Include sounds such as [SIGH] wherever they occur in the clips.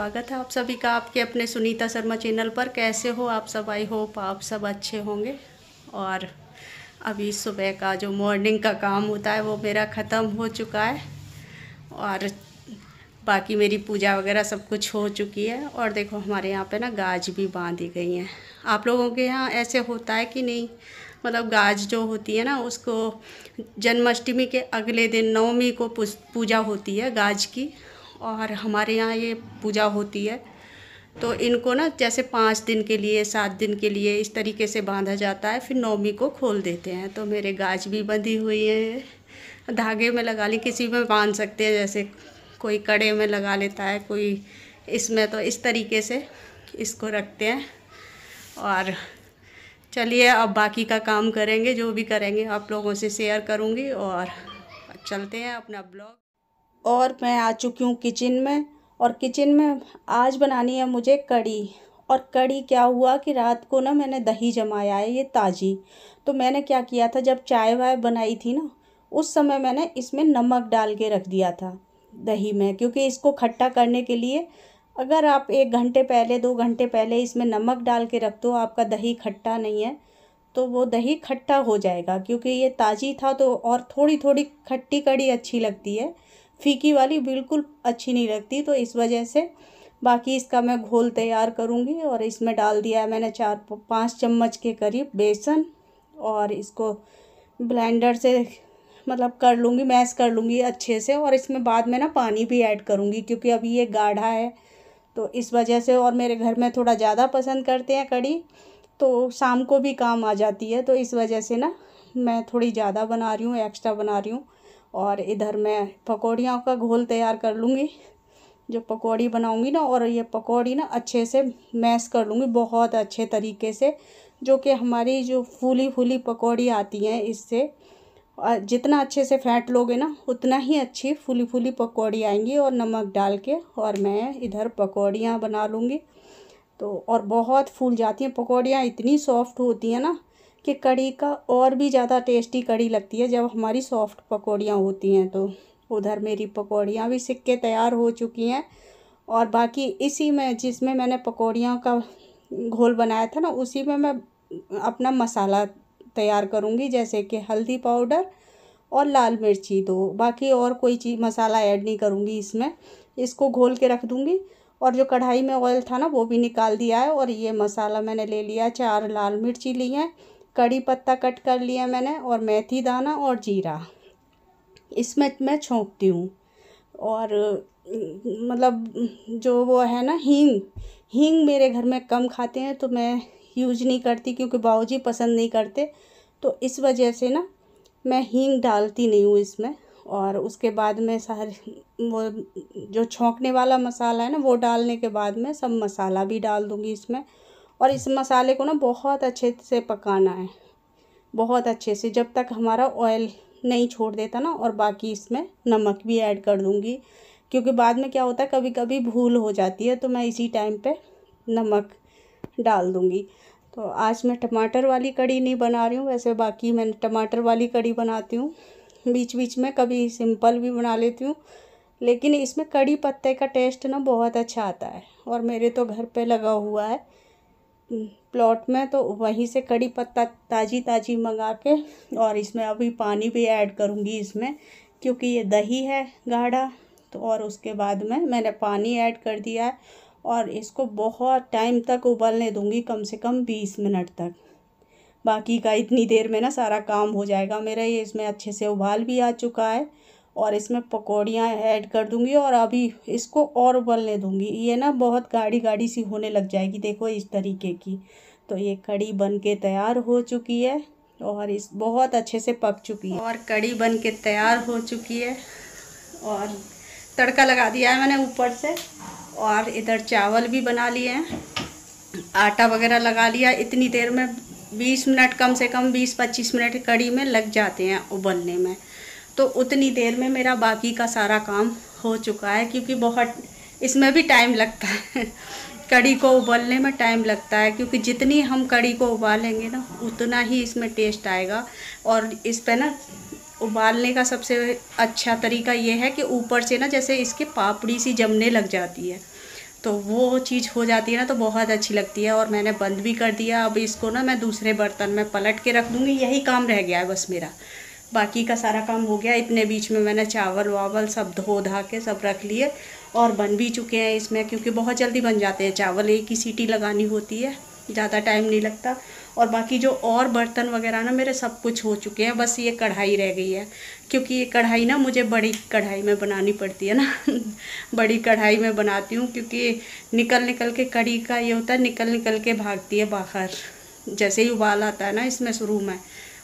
स्वागत है आप सभी का आपके अपने सुनीता शर्मा चैनल पर। कैसे हो आप सब? आई होप आप सब अच्छे होंगे। और अभी सुबह का जो मॉर्निंग का काम होता है, वो मेरा ख़त्म हो चुका है। और बाकी मेरी पूजा वगैरह सब कुछ हो चुकी है। और देखो, हमारे यहाँ पे ना गाज भी बांधी गई हैं। आप लोगों के यहाँ ऐसे होता है कि नहीं? मतलब गाज जो होती है ना, उसको जन्माष्टमी के अगले दिन नवमी को पूजा होती है गाज की। और हमारे यहाँ ये पूजा होती है। तो इनको ना जैसे पाँच दिन के लिए, सात दिन के लिए इस तरीके से बांधा जाता है, फिर नौमी को खोल देते हैं। तो मेरे गाज भी बंधी हुई है, धागे में लगा ली, किसी में बाँध सकते हैं, जैसे कोई कड़े में लगा लेता है, कोई इसमें तो इस तरीके से इसको रखते हैं। और चलिए, अब बाकी का काम करेंगे, जो भी करेंगे, आप लोगों से शेयर करूँगी और चलते हैं अपना ब्लॉग। और मैं आ चुकी हूँ किचन में और किचन में आज बनानी है मुझे कड़ी और कड़ी क्या हुआ कि रात को ना मैंने दही जमाया है, ये ताज़ी। तो मैंने क्या किया था, जब चाय वाय बनाई थी ना, उस समय मैंने इसमें नमक डाल के रख दिया था दही में, क्योंकि इसको खट्टा करने के लिए अगर आप एक घंटे पहले, दो घंटे पहले इसमें नमक डाल के रख दो, आपका दही खट्टा नहीं है तो वो दही खट्टा हो जाएगा, क्योंकि ये ताज़ी था तो और थोड़ी थोड़ी खट्टी कड़ी अच्छी लगती है। फीकी वाली बिल्कुल अच्छी नहीं लगती तो इस वजह से बाकी इसका मैं घोल तैयार करूँगी और इसमें डाल दिया है मैंने चार पाँच चम्मच के करीब बेसन और इसको ब्लेंडर से मतलब कर लूँगी, मैश कर लूँगी अच्छे से और इसमें बाद में ना पानी भी ऐड करूँगी क्योंकि अभी ये गाढ़ा है तो इस वजह से और मेरे घर में थोड़ा ज़्यादा पसंद करते हैं कड़ी तो शाम को भी काम आ जाती है तो इस वजह से ना मैं थोड़ी ज़्यादा बना रही हूँ, एक्स्ट्रा बना रही हूँ। और इधर मैं पकौड़ियों का घोल तैयार कर लूँगी। जो पकौड़ी बनाऊँगी ना और ये पकौड़ी ना अच्छे से मैश कर लूँगी बहुत अच्छे तरीके से, जो कि हमारी जो फूली फूली पकौड़ी आती हैं इससे जितना अच्छे से फैट लोगे ना, उतना ही अच्छी फूली फूली पकौड़ी आएँगी और नमक डाल के और मैं इधर पकौड़ियाँ बना लूँगी। तो और बहुत फूल जाती हैं। पकौड़ियाँ इतनी सॉफ्ट होती हैं ना कि कड़ी का और भी ज़्यादा टेस्टी कड़ी लगती है। जब हमारी सॉफ्ट पकौड़ियाँ होती हैं तो उधर मेरी पकौड़ियाँ भी सिक्के तैयार हो चुकी हैं। और बाकी इसी में, जिसमें मैंने पकौड़ियों का घोल बनाया था ना, उसी में मैं अपना मसाला तैयार करूँगी, जैसे कि हल्दी पाउडर और लाल मिर्ची दो। बाकी और कोई चीज़, मसाला ऐड नहीं करूँगी इसमें। इसको घोल के रख दूँगी और जो कढ़ाई में ऑयल था ना, वो भी निकाल दिया है और ये मसाला मैंने ले लिया चार लाल मिर्ची ली हैं। कड़ी पत्ता कट कर लिया मैंने और मेथी दाना और जीरा। इसमें मैं छोंकती हूँ और मतलब जो वो है ना हींग हींग मेरे घर में कम खाते हैं तो मैं यूज़ नहीं करती क्योंकि बाऊजी पसंद नहीं करते। तो इस वजह से ना मैं हींग डालती नहीं हूँ इसमें और उसके बाद में सारे वो जो छोंकने वाला मसाला है ना वो डालने के बाद में सब मसाला भी डाल दूँगी इसमें। और इस मसाले को ना बहुत अच्छे से पकाना है। बहुत अच्छे से। जब तक हमारा ऑयल नहीं छोड़ देता ना और बाकी इसमें नमक भी ऐड कर दूँगी, क्योंकि बाद में क्या होता है कभी कभी भूल हो जाती है तो मैं इसी टाइम पे नमक डाल दूँगी। तो आज मैं टमाटर वाली कड़ी नहीं बना रही हूँ, वैसे बाकी मैं टमाटर वाली कड़ी बनाती हूँ। बीच बीच में कभी सिंपल भी बना लेती हूँ, लेकिन इसमें कड़ी पत्ते का टेस्ट ना बहुत अच्छा आता है, और मेरे तो घर पे लगा हुआ है। प्लॉट में तो वहीं से कड़ी पत्ता ताज़ी ताज़ी मंगा के और इसमें अभी पानी भी ऐड करूँगी इसमें, क्योंकि ये दही है गाढ़ा तो और उसके बाद में मैंने पानी ऐड कर दिया है और इसको बहुत टाइम तक उबलने दूँगी, कम से कम बीस मिनट तक। बाकी का इतनी देर में ना सारा काम हो जाएगा मेरा, ये इसमें अच्छे से उबाल भी आ चुका है और इसमें पकौड़ियाँ ऐड कर दूँगी और अभी इसको और उबलने दूँगी। ये ना बहुत गाढ़ी गाढ़ी सी होने लग जाएगी, देखो इस तरीके की। तो ये कड़ी बन के तैयार हो चुकी है और इस बहुत अच्छे से पक चुकी है। और कड़ी बन के तैयार हो चुकी है और तड़का लगा दिया है मैंने ऊपर से और इधर चावल भी बना लिए हैं। आटा वगैरह लगा लिया। इतनी देर में बीस मिनट, कम से कम बीस पच्चीस मिनट कड़ी में लग जाते हैं उबलने में। तो उतनी देर में मेरा बाकी का सारा काम हो चुका है, क्योंकि बहुत, इसमें भी टाइम लगता है। कड़ी को उबालने में टाइम लगता है, क्योंकि जितनी हम कड़ी को उबालेंगे ना, उतना ही इसमें टेस्ट आएगा। और इस पर ना, उबालने का सबसे अच्छा तरीका ये है कि ऊपर से ना, जैसे इसके पापड़ी सी जमने लग जाती है तो वो चीज़ हो जाती है ना तो बहुत अच्छी लगती है। और मैंने बंद भी कर दिया, अब इसको ना मैं दूसरे बर्तन में पलट के रख दूँगी, यही काम रह गया है बस मेरा। बाकी का सारा काम हो गया। इतने बीच में मैंने चावल वावल सब धो धा के सब रख लिए और बन भी चुके हैं इसमें, क्योंकि बहुत जल्दी बन जाते हैं चावल। एक ही सीटी लगानी होती है, ज़्यादा टाइम नहीं लगता। और बाकी जो और बर्तन वगैरह ना, मेरे सब कुछ हो चुके हैं। बस ये कढ़ाई रह गई है, क्योंकि ये कढ़ाई ना मुझे बड़ी कढ़ाई में बनानी पड़ती है ना। [LAUGHS] बड़ी कढ़ाई में बनाती हूँ, क्योंकि निकल निकल के कड़ी का ये होता है, निकल निकल के भागती है बाहर। जैसे ही उबाल आता है ना, इसमें शुरू में।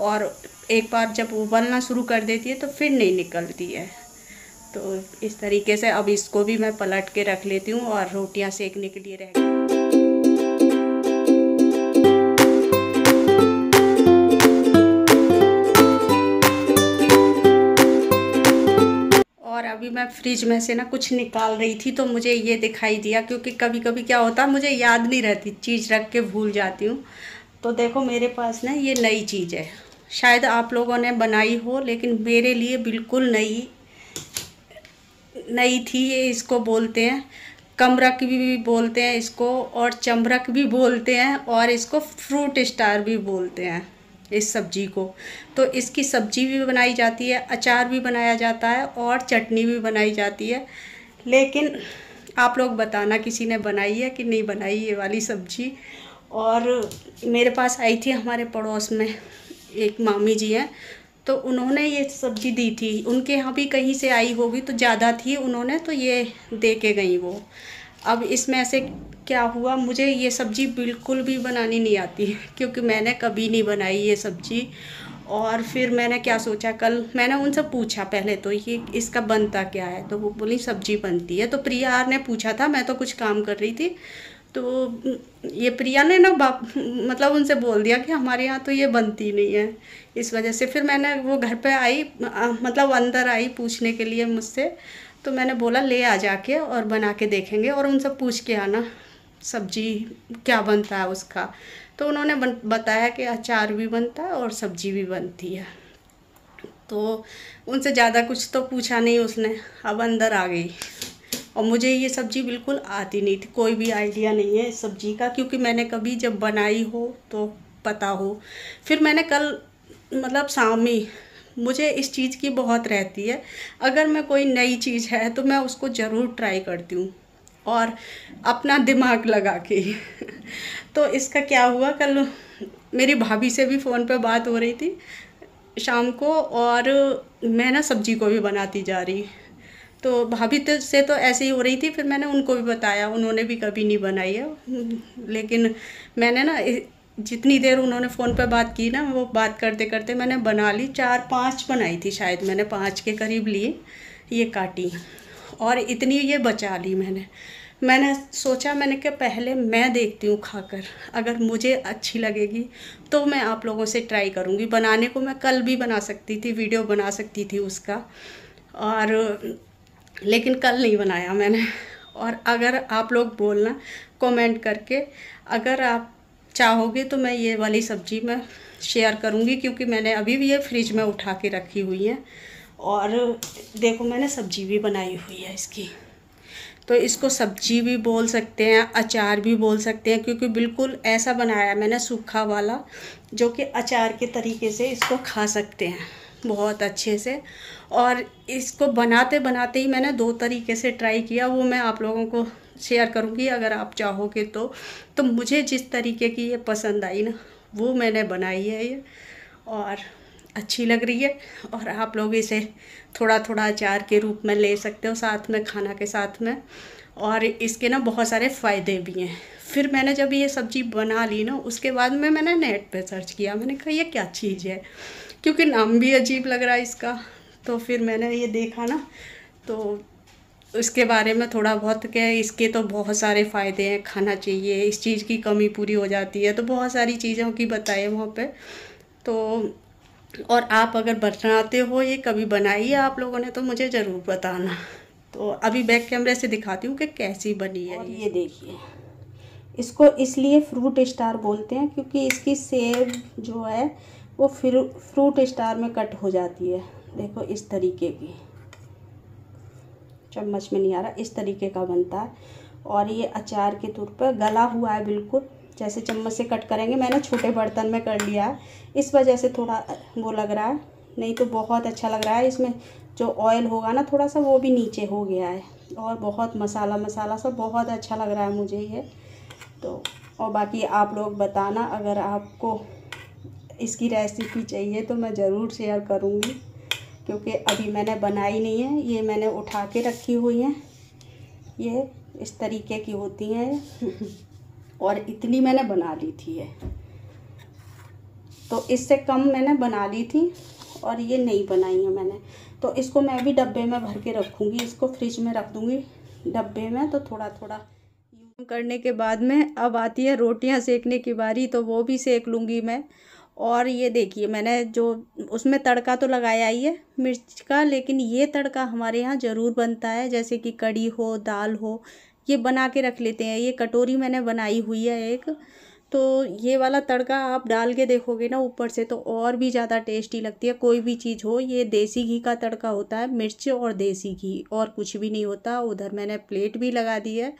और एक बार जब उबलना शुरू कर देती है तो फिर नहीं निकलती है। तो इस तरीके से अब इसको भी मैं पलट के रख लेती हूँ और रोटियाँ सेकने के लिए रह अभी मैं फ्रिज में से ना कुछ निकाल रही थी तो मुझे ये दिखाई दिया, क्योंकि कभी कभी क्या होता है मुझे याद नहीं रहती, चीज़ रख के भूल जाती हूँ। तो देखो मेरे पास ना ये नई चीज़ है। शायद आप लोगों ने बनाई हो, लेकिन मेरे लिए बिल्कुल नई नई थी ये इसको बोलते हैं। कमरक भी भी बोलते हैं इसको और चमरक भी बोलते हैं और इसको फ्रूट स्टार भी बोलते हैं इस सब्ज़ी को। तो इसकी सब्ज़ी भी बनाई जाती है, अचार भी बनाया जाता है और चटनी भी बनाई जाती है। लेकिन आप लोग बताना किसी ने बनाई है कि नहीं बनाई ये वाली सब्ज़ी। और मेरे पास आई थी हमारे पड़ोस में। एक मामी जी हैं तो उन्होंने ये सब्ज़ी दी थी। उनके यहाँ भी कहीं से आई होगी तो ज़्यादा थी उन्होंने तो ये दे के गई वो। अब इसमें ऐसे क्या हुआ, मुझे ये सब्ज़ी बिल्कुल भी बनानी नहीं आती, क्योंकि मैंने कभी नहीं बनाई ये सब्ज़ी। और फिर मैंने क्या सोचा, कल मैंने उनसे पूछा पहले तो ये इसका बनता क्या है तो वो बोली सब्ज़ी बनती है। तो प्रिया ने पूछा था, मैं तो कुछ काम कर रही थी तो ये प्रिया ने ना बाप मतलब उनसे बोल दिया कि हमारे यहाँ तो ये बनती नहीं है। इस वजह से फिर मैंने वो घर पे आई मतलब अंदर आई पूछने के लिए मुझसे। तो मैंने बोला, ले आ जाके और बना के देखेंगे और उनसे पूछ के आना, सब्ज़ी क्या बनता है उसका। तो उन्होंने बताया कि अचार भी बनता है और सब्ज़ी भी बनती है। तो उनसे ज़्यादा कुछ तो पूछा नहीं उसने, अब अंदर आ गई। और मुझे ये सब्ज़ी बिल्कुल आती नहीं थी, कोई भी आइडिया नहीं है इस सब्ज़ी का, क्योंकि मैंने कभी जब बनाई हो तो पता हो। फिर मैंने कल मतलब शाम ही मुझे इस चीज़ की बहुत रहती है। अगर मैं कोई नई चीज़ है तो मैं उसको ज़रूर ट्राई करती हूँ, और अपना दिमाग लगा के। [LAUGHS] तो इसका क्या हुआ, कल मेरी भाभी से भी फ़ोन पे बात हो रही थी शाम को, और मैं ना सब्ज़ी को भी बनाती जा रही। तो भाभी तो से तो ऐसे ही हो रही थी, फिर मैंने उनको भी बताया, उन्होंने भी कभी नहीं बनाई है। लेकिन मैंने ना जितनी देर उन्होंने फ़ोन पर बात की ना, वो बात करते करते मैंने बना ली, चार पाँच बनाई थी शायद, मैंने पाँच के करीब ली ये काटी। और इतनी ये बचा ली मैंने। मैंने सोचा, मैंने कि पहले मैं देखती हूँ खाकर, अगर मुझे अच्छी लगेगी तो मैं आप लोगों से ट्राई करूँगी। बनाने को मैं कल भी बना सकती थी, वीडियो बना सकती थी उसका। और लेकिन कल नहीं बनाया मैंने। और अगर आप लोग बोलना कमेंट करके, अगर आप चाहोगे तो मैं ये वाली सब्ज़ी मैं शेयर करूँगी, क्योंकि मैंने अभी भी ये फ्रिज में उठा के रखी हुई है। और देखो, मैंने सब्ज़ी भी बनाई हुई है इसकी। तो इसको सब्ज़ी भी बोल सकते हैं, अचार भी बोल सकते हैं, क्योंकि बिल्कुल ऐसा बनाया मैंने सूखा वाला, जो कि अचार के तरीके से इसको खा सकते हैं। बहुत अच्छे से। और इसको बनाते बनाते ही मैंने दो तरीके से ट्राई किया, वो मैं आप लोगों को शेयर करूँगी, अगर आप चाहोगे तो। तो मुझे जिस तरीके की ये पसंद आई ना, वो मैंने बनाई है ये, और अच्छी लग रही है। और आप लोग इसे थोड़ा थोड़ा अचार के रूप में ले सकते हो, साथ में, खाना के साथ में। और इसके ना बहुत सारे फ़ायदे भी हैं। फिर मैंने जब ये सब्ज़ी बना ली ना, उसके बाद में मैंने नेट पे सर्च किया। मैंने कहा, ये क्या चीज़ है? क्योंकि नाम भी अजीब लग रहा है इसका। तो फिर मैंने ये देखा ना तो इसके बारे में थोड़ा बहुत क्या है, इसके तो बहुत सारे फ़ायदे हैं, खाना चाहिए, इस चीज़ की कमी पूरी हो जाती है। तो बहुत सारी चीज़ों की बताए वहाँ पे। तो और आप अगर बनाते हो, ये कभी बनाइए आप लोगों ने तो मुझे ज़रूर बताना। तो अभी बैक कैमरे से दिखाती हूँ कि कैसी बनी है ये देखिए। इसको इसलिए फ्रूट स्टार बोलते हैं क्योंकि इसकी सेब जो है वो फिर फ्रूट स्टार में कट हो जाती है। देखो इस तरीके की। चम्मच में नहीं आ रहा इस तरीके का बनता है। और ये अचार के तौर पर गला हुआ है बिल्कुल। जैसे चम्मच से कट करेंगे मैंने छोटे बर्तन में कर लिया है। इस वजह से थोड़ा वो लग रहा है नहीं तो बहुत अच्छा लग रहा है। इसमें जो ऑयल होगा ना, थोड़ा सा वो भी नीचे हो गया है। और बहुत मसाला मसाला सब बहुत अच्छा लग रहा है मुझे ये। तो और बाकी आप लोग बताना, अगर आपको इसकी रेसिपी चाहिए तो मैं ज़रूर शेयर करूँगी। क्योंकि अभी मैंने बनाई नहीं है, ये मैंने उठा के रखी हुई हैं। ये इस तरीके की होती हैं। [LAUGHS] और इतनी मैंने बना ली थी है तो इससे कम मैंने बना ली थी, और ये नहीं बनाई है मैंने। तो इसको मैं भी डब्बे में भर के रखूँगी, इसको फ्रिज में रख दूँगी डब्बे में तो थोड़ा थोड़ा करने के बाद में अब आती है रोटियाँ सेकने की बारी तो वो भी सेक लूँगी मैं। और ये देखिए, मैंने जो उसमें तड़का तो लगाया ही है मिर्च का, लेकिन ये तड़का हमारे यहाँ ज़रूर बनता है, जैसे कि कड़ी हो, दाल हो, ये बना के रख लेते हैं। ये कटोरी मैंने बनाई हुई है एक तो ये वाला तड़का आप डाल के देखोगे ना ऊपर से तो और भी ज़्यादा टेस्टी लगती है। कोई भी चीज़ हो, ये देसी घी का तड़का होता है, मिर्च और देसी घी और कुछ भी नहीं होता। उधर मैंने प्लेट भी लगा दी है।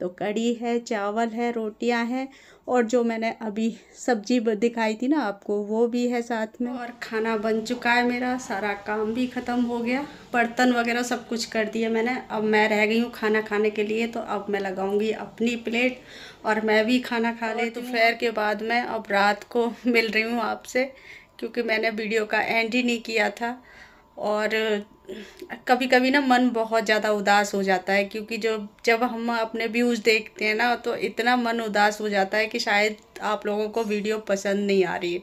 तो कड़ी है चावल है रोटियाँ हैं और जो मैंने अभी सब्ज़ी दिखाई थी ना आपको वो भी है साथ में। और खाना बन चुका है मेरा सारा काम भी ख़त्म हो गया। बर्तन वगैरह सब कुछ कर दिया मैंने। अब मैं रह गई हूँ खाना खाने के लिए तो अब मैं लगाऊँगी अपनी प्लेट और मैं भी खाना खा ले दोपहर के बाद मैं अब रात को [LAUGHS] मिल रही हूँ आपसे क्योंकि मैंने वीडियो का एंड ही नहीं किया था। और कभी कभी ना मन बहुत ज़्यादा उदास हो जाता है, क्योंकि जो जब हम अपने व्यूज़ देखते हैं ना तो इतना मन उदास हो जाता है कि शायद आप लोगों को वीडियो पसंद नहीं आ रही है।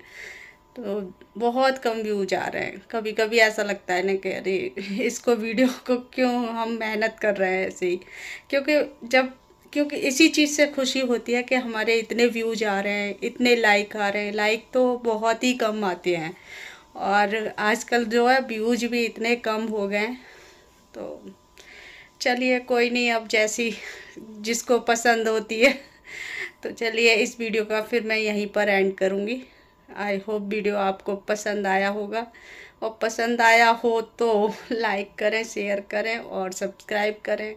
तो बहुत कम व्यूज़ आ रहे हैं। कभी कभी ऐसा लगता है ना कि अरे, इसको वीडियो को क्यों हम मेहनत कर रहे हैं ऐसे ही? क्योंकि जब, क्योंकि इसी चीज़ से खुशी होती है कि हमारे इतने व्यूज़ आ रहे हैं, इतने लाइक आ रहे हैं। लाइक तो बहुत ही कम आते हैं। और आजकल जो है व्यूज़ भी इतने कम हो गए तो चलिए कोई नहीं, अब जैसी जिसको पसंद होती है तो चलिए इस वीडियो का फिर मैं यहीं पर एंड करूँगी। आई होप वीडियो आपको पसंद आया होगा। और पसंद आया हो तो [LAUGHS] लाइक करें शेयर करें और सब्सक्राइब करें।